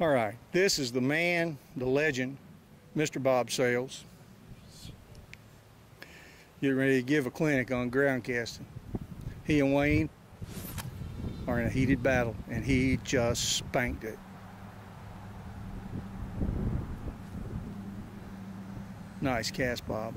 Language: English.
All right, this is the man, the legend, Mr. Bob Sales. Getting ready to give a clinic on ground casting. He and Wayne are in a heated battle, and he just spanked it. Nice cast, Bob.